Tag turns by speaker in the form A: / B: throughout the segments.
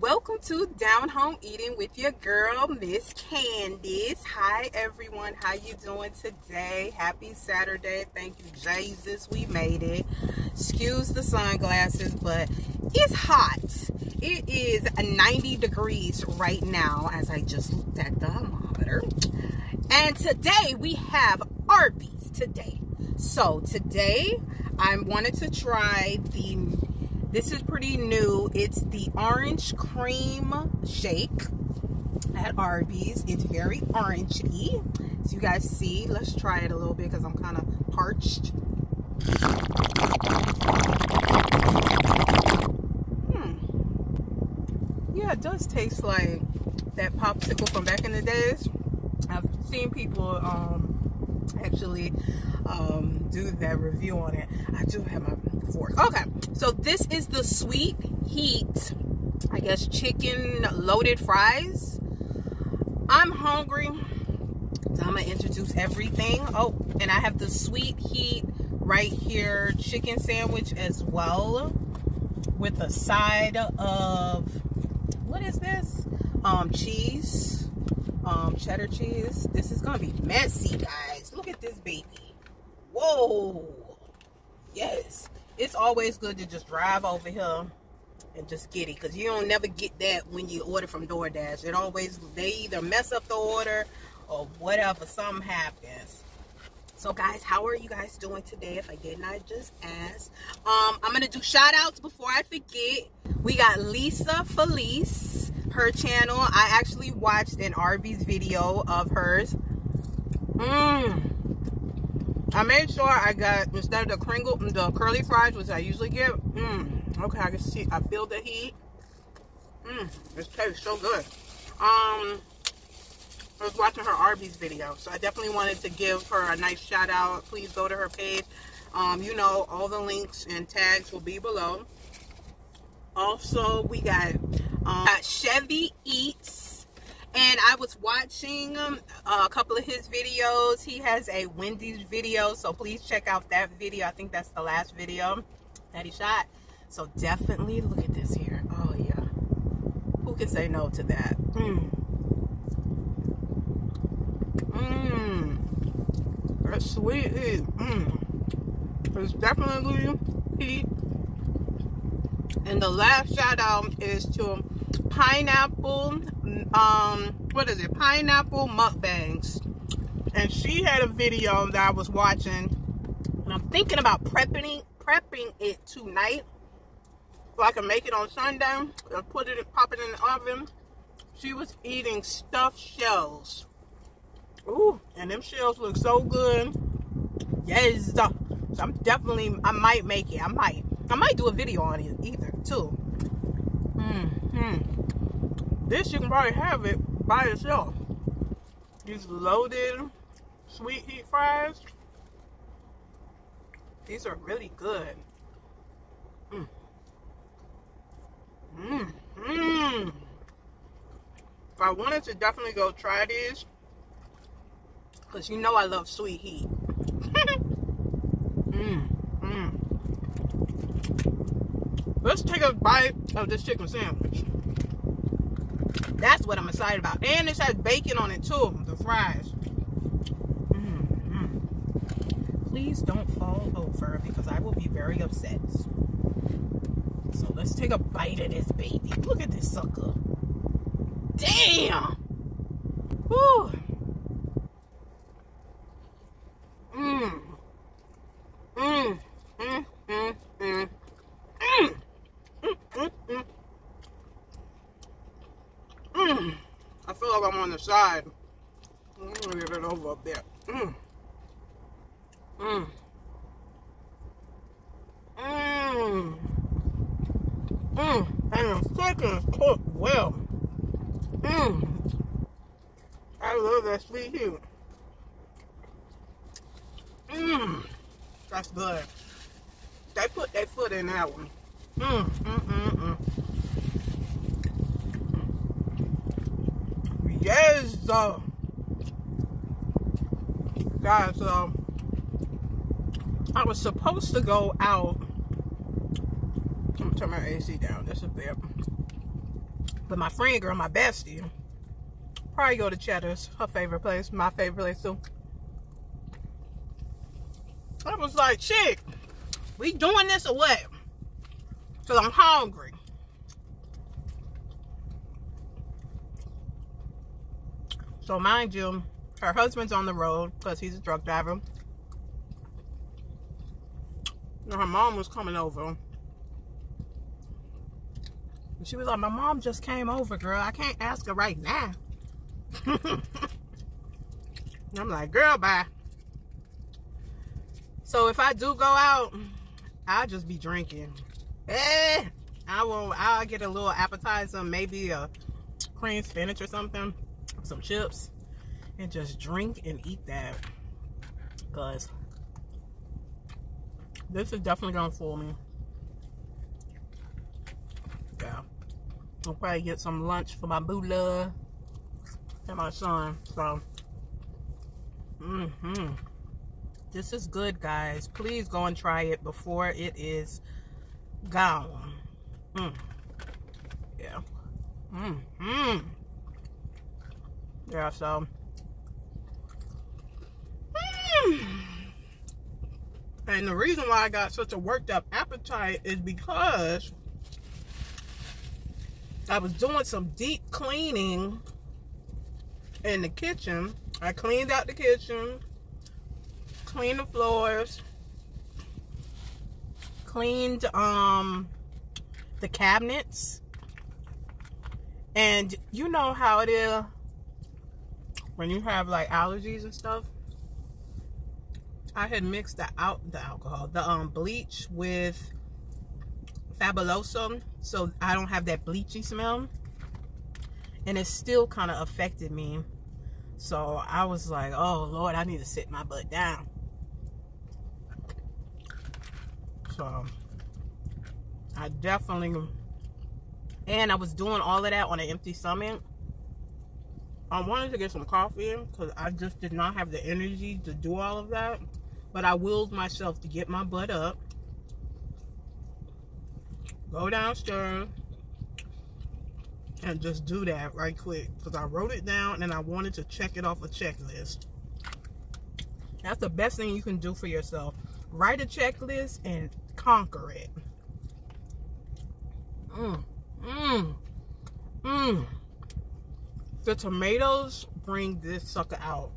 A: Welcome to Down Home Eating with your girl, Miss Candace. Hi, everyone. How you doing today? Happy Saturday. Thank you, Jesus. We made it. Excuse the sunglasses, but it's hot. It is 90 degrees right now as I just looked at the thermometer. And today we have Arby's today. So today I wanted to try the this is pretty new. It's the orange cream shake at Arby's. It's very orangey. As you guys see, let's try it a little bit because I'm kind of parched. Hmm. Yeah, it does taste like that popsicle from back in the days. I've seen people um, actually um, do that review on it. I do have my fork. Okay, so this is the sweet heat, I guess, chicken loaded fries. I'm hungry, so I'm gonna introduce everything. Oh, and I have the sweet heat right here chicken sandwich as well with a side of what is this? Um cheese. Um cheddar cheese. This is gonna be messy guys. Look at this baby. Whoa. Yes it's always good to just drive over here and just get it because you don't never get that when you order from DoorDash. It always, they either mess up the order or whatever, something happens. So guys, how are you guys doing today? If I did not I just ask. Um, I'm going to do shout outs before I forget. We got Lisa Feliz, her channel. I actually watched an Arby's video of hers. Mmm. I made sure I got, instead of the crinkle, the curly fries, which I usually get, mmm, okay, I can see, I feel the heat. Mmm, this tastes so good. Um, I was watching her Arby's video, so I definitely wanted to give her a nice shout out. Please go to her page. Um, you know, all the links and tags will be below. Also, we got, um, Shevy Eats and I was watching um, a couple of his videos. He has a Wendy's video, so please check out that video. I think that's the last video that he shot. So definitely look at this here. Oh yeah, who can say no to that? Mmm. Mmm. That sweet mmm. It's definitely heat. And the last shout out is to pineapple um what is it? Pineapple mukbangs. And she had a video that i was watching. And i'm thinking about prepping prepping it tonight so i can make it on sunday and put it pop it in the oven. She was eating stuffed shells. Ooh, and them shells look so good. Yes so i'm definitely i might make it. I might i might do a video on it either too. Mm hmm this you can probably have it by itself. These loaded sweet heat fries. These are really good. Mmm. Mmm. Mmm. If I wanted to definitely go try these, because you know I love sweet heat. Mmm. Mmm. Let's take a bite of this chicken sandwich. That's what I'm excited about. And this has bacon on it too, the fries. Mm -hmm. Please don't fall over because I will be very upset. So let's take a bite of this baby. Look at this sucker. Damn! Whew. Mmm. Mmm. Mmm. Mmm. Mmm. Mm. I feel like I'm on the side. I'm gonna get it over a bit. Mm. Mm. Mmm. Mmm. And the chicken is cooked well. Mmm. I love that sweet heat. Mmm. That's good. They put their foot in that one. Mmm. Mmm. Mmm. Uh, guys. Um, I was supposed to go out. I'm gonna turn my AC down. That's a bit. But my friend girl, my bestie, probably go to Cheddar's, her favorite place, my favorite place too. I was like, shit, we doing this or what? Cause I'm hungry. So mind you, her husband's on the road because he's a truck driver. And her mom was coming over. And she was like, my mom just came over, girl. I can't ask her right now. I'm like, girl, bye. So if I do go out, I'll just be drinking. Eh, I will. I'll get a little appetizer, maybe a cream spinach or something, some chips, and just drink and eat that. Cause this is definitely gonna fool me. Yeah, I'll probably get some lunch for my love and my son. So, mm-hmm. This is good, guys. Please go and try it before it is gone. Mm. Yeah. Mm. Yeah, so. Mm. And the reason why I got such a worked up appetite is because I was doing some deep cleaning in the kitchen. I cleaned out the kitchen cleaned the floors, cleaned um the cabinets. And you know how it is when you have like allergies and stuff. I had mixed the out the alcohol, the um bleach with Fabuloso, so I don't have that bleachy smell. And it still kind of affected me. So I was like, oh Lord, I need to sit my butt down. So I definitely, and I was doing all of that on an empty stomach. I wanted to get some coffee because I just did not have the energy to do all of that. But I willed myself to get my butt up, go downstairs, and just do that right quick because I wrote it down and I wanted to check it off a checklist. That's the best thing you can do for yourself. Write a checklist and conquer it. Mmm. Mmm. Mmm. The tomatoes bring this sucker out.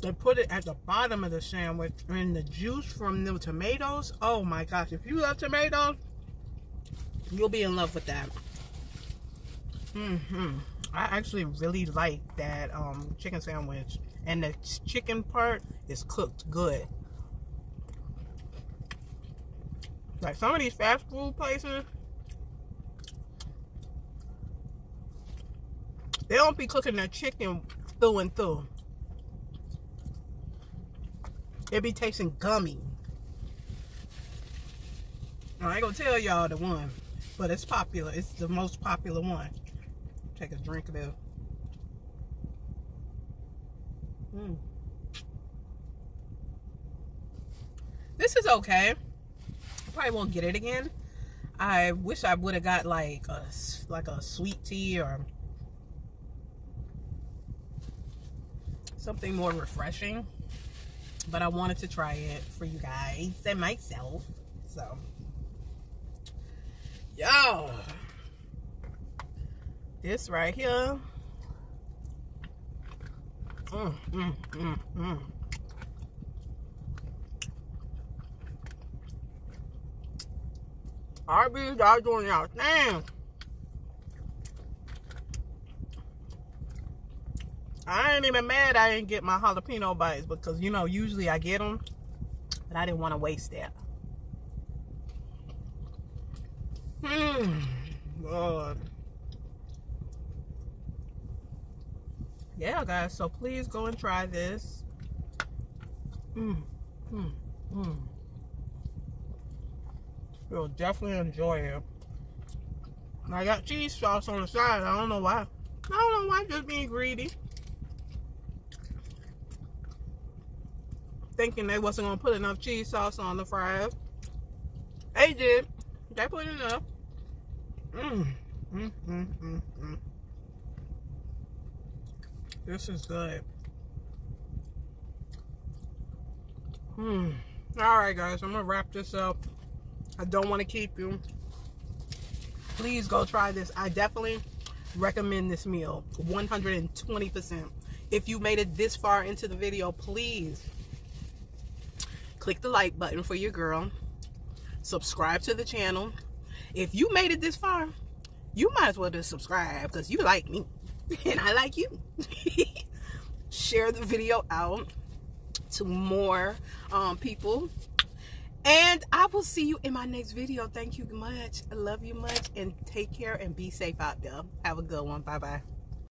A: They put it at the bottom of the sandwich and the juice from the tomatoes. Oh my gosh. If you love tomatoes, you'll be in love with that. Mm hmm I actually really like that um, chicken sandwich. And the chicken part is cooked good. Like some of these fast food places, they don't be cooking their chicken through and through. It be tasting gummy. I ain't gonna tell y'all the one, but it's popular. It's the most popular one. Take a drink of this. Mm. This is okay probably won't get it again. I wish I would have got like a like a sweet tea or something more refreshing. But I wanted to try it for you guys and myself. So, y'all, this right here. Mm, mm, mm, mm. Arby's, y'all doing y'all thing. I ain't even mad I didn't get my jalapeno bites because, you know, usually I get them. But I didn't want to waste that. Hmm. God. Yeah, guys. So please go and try this. Mmm. Mmm. Mmm. You'll definitely enjoy it. I got cheese sauce on the side. I don't know why. I don't know why, just being greedy. Thinking they wasn't going to put enough cheese sauce on the fries. They did. They put enough. Mm, mm, mm. This is good. Hmm. All right, guys, I'm gonna wrap this up. I don't want to keep you. Please go try this. I definitely recommend this meal 120%. If you made it this far into the video, please click the like button for your girl. Subscribe to the channel. If you made it this far, you might as well just subscribe because you like me and I like you. Share the video out to more um, people. And I will see you in my next video. Thank you much. I love you much. And take care and be safe out there. Have a good one. Bye-bye.